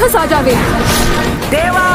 राक्षस आ जावे। देवा!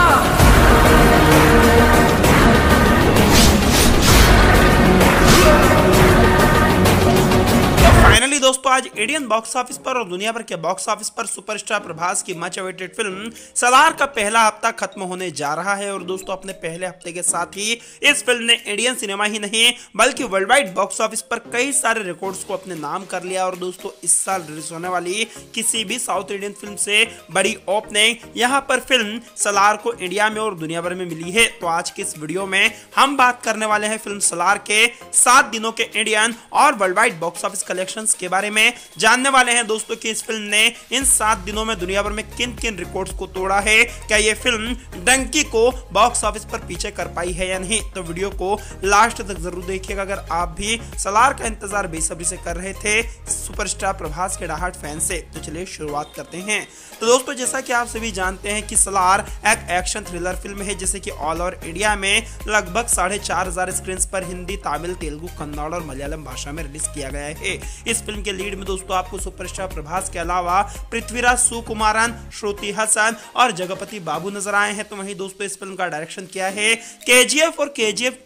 दोस्तों, आज इंडियन बॉक्स ऑफ़िस पर और दुनिया भर के बॉक्स ऑफ़िस पर सुपरस्टार प्रभास की मच अवेटेड फ़िल्म सलार का पहला हफ़्ता खत्म होने जा रहा है। और दोस्तों, अपने पहले हफ़्ते के साथ ही इस फ़िल्म ने इंडियन सिनेमा ही नहीं, बल्कि वर्ल्ड वाइड बॉक्स ऑफ़िस पर कई सारे रिकॉर्ड्स को अपने नाम कर लिया। और दोस्तों, इस साल रिलीज़ होने वाली किसी भी साउथ इंडियन फ़िल्म से बड़ी ओपनिंग यहाँ पर फ़िल्म सलार को इंडिया में और दुनिया भर में मिली है। तो आज के इस वीडियो में हम बात करने वाले हैं फ़िल्म सलार के सात दिनों के इंडियन और world wide box office collection के बारे में जानने वाले हैं दोस्तों कि इस फ़िल्म ने इन सात दिनों में दुनिया भर में किन किन रिकॉर्ड्स को तोड़ा है? क्या ये फ़िल्म डंकी को बॉक्स ऑफ़िस पर पीछे कर पाई है या नहीं? तो वीडियो को लास्ट तक ज़रूर देखिएगा। अगर आप भी सलार का इंतज़ार बेसब्री से कर रहे थे सुपरस्टार प्रभास के डाहट फ़ैन से तो चलिए शुरुआत करते हैं। तो दोस्तों, जैसा कि आप सभी जानते हैं कि सलार एक एक्शन थ्रिलर फ़िल्म है, जैसे कि ऑल ओवर इंडिया में लगभग साढ़े चार हज़ार स्क्रीन पर हिंदी, तमिल, तेलुगु, कन्नड़ और मलयालम भाषा में रिलीज़ किया गया है। इस फ़िल्म के लीड में दोस्तों आपको सुपरस्टार प्रभास के अलावा पृथ्वीराज सुकुमारन, श्रुति हसन और जगपति बाबू नज़र आए हैं। तो वहीं दोस्तों इस फ़िल्म का डायरेक्शन किया है? केजीएफ और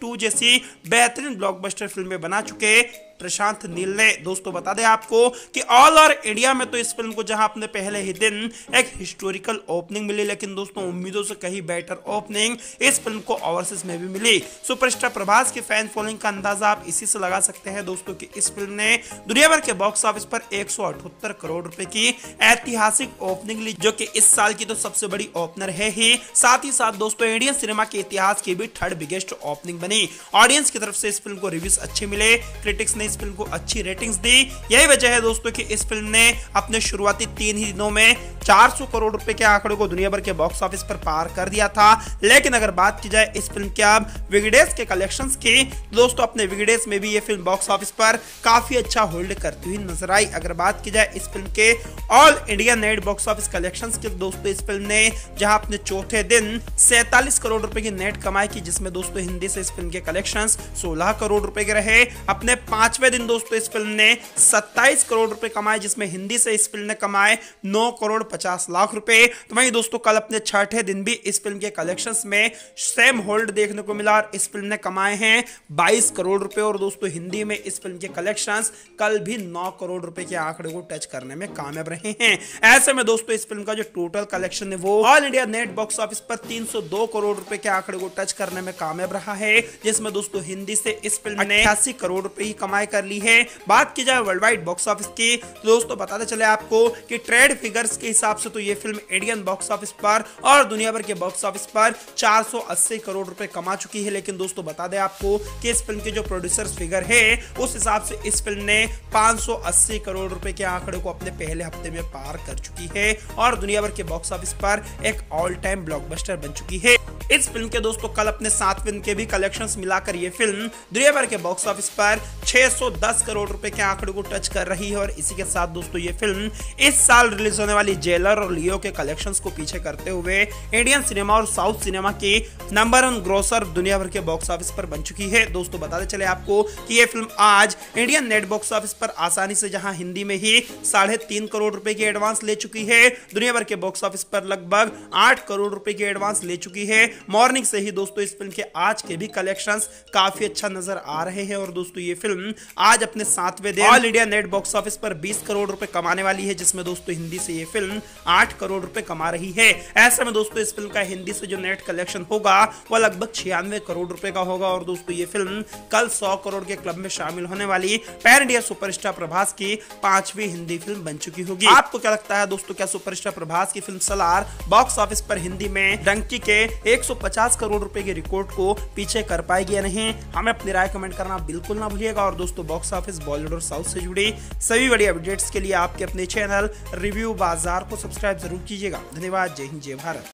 टू जैसी बेहतरीन ब्लॉकबस्टर फ़िल्में बना चुके प्रशांत नील ने, दोस्तों बता दें आपको कि ऑल ओवर इंडिया में तो इस फ़िल्म को जहाँ अपने पहले ही दिन एक हिस्टोरिकल ओपनिंग मिली, लेकिन दोस्तों उम्मीदों से कहीं बेटर ओपनिंग इस फ़िल्म को ओवरसीज में भी मिली। सुपरस्टार प्रभास की फ़ैन फॉलोइंग का अंदाज़ा आप इसी से लगा सकते हैं, दोस्तों कि इस फ़िल्म ने दुनिया भर के बॉक्स ऑफ़िस पर एक सौ अठहत्तर करोड़ रुपए की ऐतिहासिक ओपनिंग ली, जो कि इस साल की तो सबसे बड़ी ओपनर है ही। साथ ही साथ दोस्तों इंडियन सिनेमा के इतिहास की भी थर्ड बिगेस्ट ओपनिंग बनी। ऑडियंस की तरफ़ से इस फ़िल्म को रिव्यूज़ अच्छे मिले क्रिटिक्स ने इस फ़िल्म को अच्छी रेटिंग्स दी। यही वजह है दोस्तों कि इस फ़िल्म ने अपने शुरुआती तीन ही दिनों में 400 करोड़ रुपए के आंकड़े को दुनिया भर के बॉक्स ऑफ़िस पर पार कर दिया था। लेकिन अगर बात की जाए इस फ़िल्म के, अब विगडेस के कलेक्शंस की दोस्तों अपने विगडेस में भी ये फ़िल्म बॉक्स ऑफ़िस पर काफ़ी अच्छा होल्ड करती हुई नज़र आई। अगर बात की जाए इस फ़िल्म के all India net box office collection के दोस्तों इस फ़िल्म ने, जहाँ अपने चौथे दिन सैतालीस करोड़ रुपए की नेट कमाई की, जिसमें दोस्तों हिंदी से इस फ़िल्म के कलेक्शन सोलह करोड़ रुपए के रहे। अपने पाँचवें दिन दोस्तों इस फ़िल्म ने 27 करोड़ रुपए कमाए, जिसमें हिंदी से इस फ़िल्म ने कमाए 9 करोड़ 50 लाख रुपए। तो वहीं दोस्तों, कल अपने छठे दिन भी इस फ़िल्म के कलेक्शंस में सेम होल्ड देखने को मिला और इस फ़िल्म ने कमाए हैं 22 करोड़ रुपए। और दोस्तों, हिंदी में इस फ़िल्म के कलेक्शंस कल भी 9 करोड़ रुपए के आंकड़े को टच करने में कामयाब रहे हैं। ऐसे में दोस्तों, इस फ़िल्म का जो टोटल कलेक्शन है, वो all India net box office पर 302 करोड़ रुपए के आंकड़े को टच करने में कामयाब रहा है, जिसमें दोस्तों, हिंदी से इस फ़िल्म ने अठासी करोड़ रुपए की कमाई कर ली है। बात की जाए वर्ल्ड वाइड बॉक्स ऑफ़िस की तो दोस्तों, बताते चले आपको कि ट्रेड फिगर्स के हिसाब से तो ये फ़िल्म इंडियन बॉक्स ऑफ़िस पर और दुनिया भर के बॉक्स ऑफ़िस पर 480 करोड़ रुपए कमा चुकी है। लेकिन दोस्तों, बता दें आपको कि इस फ़िल्म के जो प्रोड्यूसर्स फिगर है, उस हिसाब से इस फ़िल्म ने 580 करोड़ रुपए के आंकड़े को अपने पहले हफ़्ते में पार कर चुकी है और दुनिया भर के बॉक्स ऑफ़िस पर एक ऑल टाइम ब्लॉकबस्टर बन चुकी है। इस फ़िल्म के दोस्तों, कल अपने सात दिन के भी कलेक्शंस मिलाकर ये फ़िल्म दुनिया भर के बॉक्स ऑफ़िस पर 610 करोड़ रुपए के आंकड़े को टच कर रही है। और इसी के साथ दोस्तों, ये फ़िल्म इस साल रिलीज़ होने वाली जेलर और लियो के कलेक्शन को पीछे करते हुए इंडियन सिनेमा और साउथ सिनेमा की नंबर वन ग्रोसर दुनिया भर के बॉक्स ऑफ़िस पर बन चुकी है। दोस्तों बताते चले आपको कि ये फ़िल्म आज इंडियन नेट बॉक्स ऑफ़िस पर आसानी से जहाँ हिंदी में ही साढ़े तीन करोड़ रुपए की एडवांस ले चुकी है। दुनिया भर के बॉक्स ऑफ़िस पर लगभग आठ करोड़ रुपए की एडवांस ले चुकी है। मॉर्निंग से ही दोस्तों इस फ़िल्म के आज के भी कलेक्शन काफ़ी अच्छा नज़र आ रहे हैं। और दोस्तों ये फ़िल्म आज अपने सातवें दिन all India net box office पर 20 करोड़ रुपए कमाने वाली है जिसमें दोस्तों हिंदी से ये फ़िल्म 8 करोड़ रुपए कमा रही है। ऐसे में दोस्तों, इस फ़िल्म का हिंदी से जो नेट कलेक्शन होगा, वह लगभग छियानवे करोड़ रुपए का होगा। और दोस्तों, ये फ़िल्म कल सौ करोड़ के क्लब में शामिल होने वाली पैन इंडिया सुपरस्टार प्रभास की पांचवी हिंदी फ़िल्म बन चुकी होगी। आपको क्या लगता है दोस्तों, क्या सुपरस्टार प्रभास की फ़िल्म सलार बॉक्स ऑफ़िस पर हिंदी में डंकी के 150 करोड़ रुपए के रिकॉर्ड को पीछे कर पाएगी या नहीं? हमें अपनी राय कमेंट करना बिल्कुल ना भूलिएगा। और दोस्तों, बॉक्स ऑफ़िस बॉलीवुड और साउथ से जुड़ी सभी बड़ी अपडेट्स के लिए आपके अपने चैनल रिव्यू बाज़ार को सब्सक्राइब ज़रूर कीजिएगा। धन्यवाद। जय हिंद जय भारत।